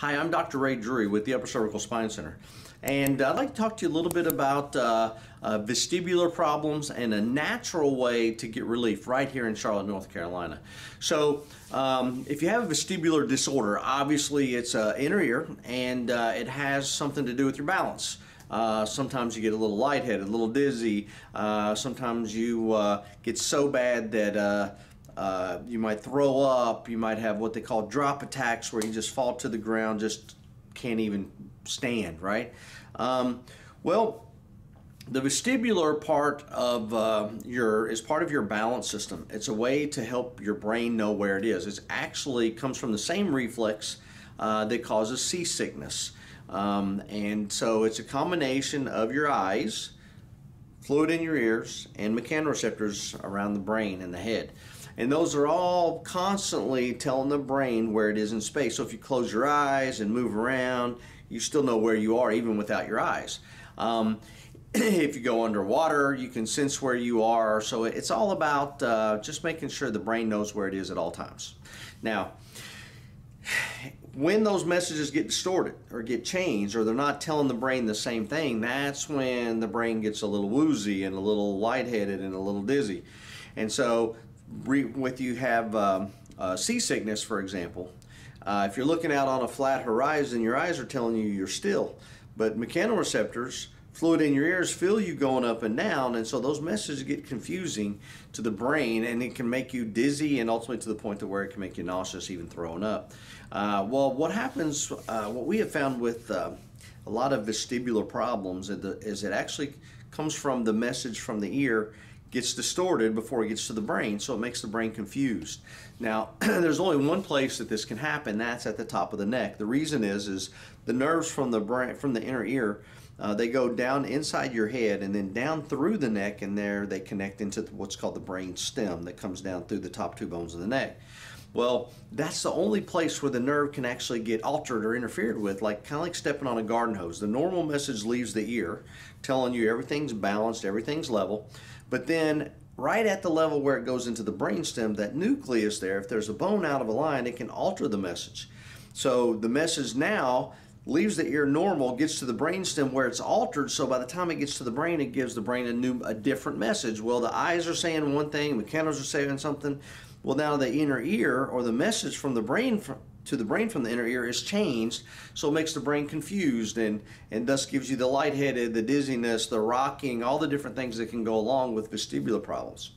Hi, I'm Dr. Ray Drury with the Upper Cervical Spine Center. And I'd like to talk to you a little bit about uh, uh, vestibular problems and a natural way to get relief right here in Charlotte, North Carolina. So, um, if you have a vestibular disorder, obviously it's uh, inner ear and uh, it has something to do with your balance. Uh, sometimes you get a little lightheaded, a little dizzy. Uh, sometimes you uh, get so bad that uh, you might throw up. You might have what they call drop attacks, where you just fall to the ground, just can't even stand. Right? Um, well, the vestibular part of uh, your is part of your balance system. It's a way to help your brain know where it is. It actually comes from the same reflex uh, that causes seasickness, um, and so it's a combination of your eyes, fluid in your ears, and mechanoreceptors around the brain and the head. And those are all constantly telling the brain where it is in space. So if you close your eyes and move around, you still know where you are even without your eyes. Um, if you go underwater, you can sense where you are. So it's all about uh, just making sure the brain knows where it is at all times. Now, when those messages get distorted or get changed or they're not telling the brain the same thing, that's when the brain gets a little woozy and a little lightheaded and a little dizzy. And so with you have um, uh, seasickness, for example, uh, if you're looking out on a flat horizon, your eyes are telling you you're still. But mechanoreceptors, fluid in your ears, feel you going up and down, and so those messages get confusing to the brain, and it can make you dizzy, and ultimately to the point to where it can make you nauseous, even throwing up. Uh, well, what happens? Uh, what we have found with uh, a lot of vestibular problems is it actually comes from the message from the ear gets distorted before it gets to the brain, so it makes the brain confused. Now, there's only one place that this can happen. That's at the top of the neck. The reason is, is the nerves from the brain, from the inner ear, uh, they go down inside your head and then down through the neck, and there they connect into what's called the brain stem that comes down through the top two bones of the neck. Well, that's the only place where the nerve can actually get altered or interfered with, like kind of like stepping on a garden hose. The normal message leaves the ear, telling you everything's balanced, everything's level. But then right at the level where it goes into the brainstem, that nucleus there, if there's a bone out of a line, it can alter the message. So the message now leaves the ear normal, gets to the brainstem where it's altered. So by the time it gets to the brain, it gives the brain a new, a different message. Well, the eyes are saying one thing, the mechanos are saying something. Well, now the inner ear or the message from the brain from, to the brain from the inner ear is changed, so it makes the brain confused and, and thus gives you the lightheaded, the dizziness, the rocking, all the different things that can go along with vestibular problems.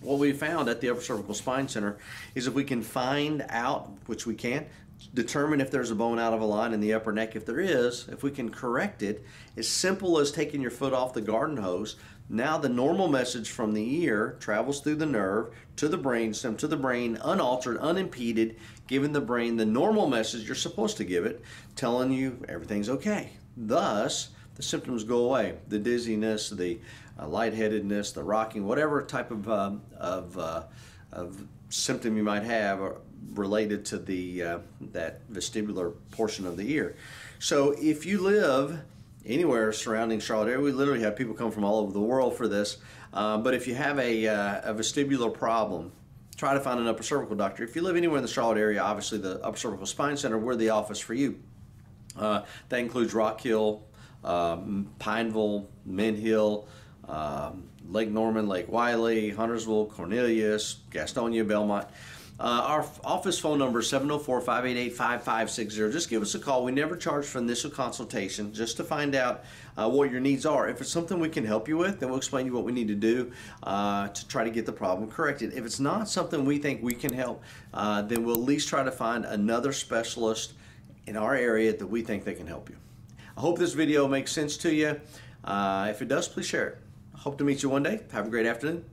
What we found at the Upper Cervical Spine Center is if we can find out, which we can't, determine if there's a bone out of a line in the upper neck. If there is, if we can correct it, as simple as taking your foot off the garden hose, now the normal message from the ear travels through the nerve to the brainstem, to the brain, unaltered, unimpeded, giving the brain the normal message you're supposed to give it, telling you everything's okay. Thus, the symptoms go away. The dizziness, the uh, lightheadedness, the rocking, whatever type of, um, of, uh, of symptom you might have uh, related to the uh, that vestibular portion of the ear. So if you live anywhere surrounding Charlotte area, we literally have people come from all over the world for this. Uh, but if you have a, uh, a vestibular problem, try to find an upper cervical doctor. If you live anywhere in the Charlotte area, obviously the Upper Cervical Spine Center, we're the office for you. Uh, that includes Rock Hill, um, Pineville, Mint Hill, um, Lake Norman, Lake Wylie, Huntersville, Cornelius, Gastonia, Belmont. Uh, our office phone number is 704-588-5560. Just give us a call. We never charge for initial consultation just to find out uh, what your needs are. If it's something we can help you with, then we'll explain to you what we need to do uh, to try to get the problem corrected. If it's not something we think we can help, uh, then we'll at least try to find another specialist in our area that we think they can help you. I hope this video makes sense to you. Uh, if it does, please share it. Hope to meet you one day. Have a great afternoon.